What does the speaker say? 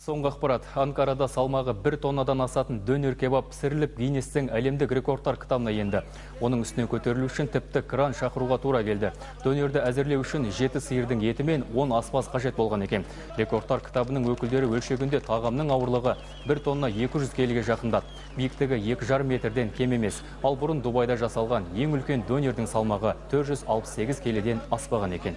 Соңғы ақпарат, Анкарада салмағы бір тоннадан асатын дөнер кебап пісіріліп Гиннестің әлемдік рекордтар кітабына енді. Оның үстіне көтерілу үшін тіпті кран шақыруға тура келді. Дөнерді әзірлеу үшін жеті сиырдың еті мен 10 аспаз қажет болған екен. Рекордтар кітабының өкілдері өлшегінде тағамның ауырлығы 1 тонна 200 келіге жақындады. Биіктігі 2,5 метрден кем емес. Ал бұрын Дубайда жасалған ең үлкен дөнердің салмағы 468 келіден аспаған екен.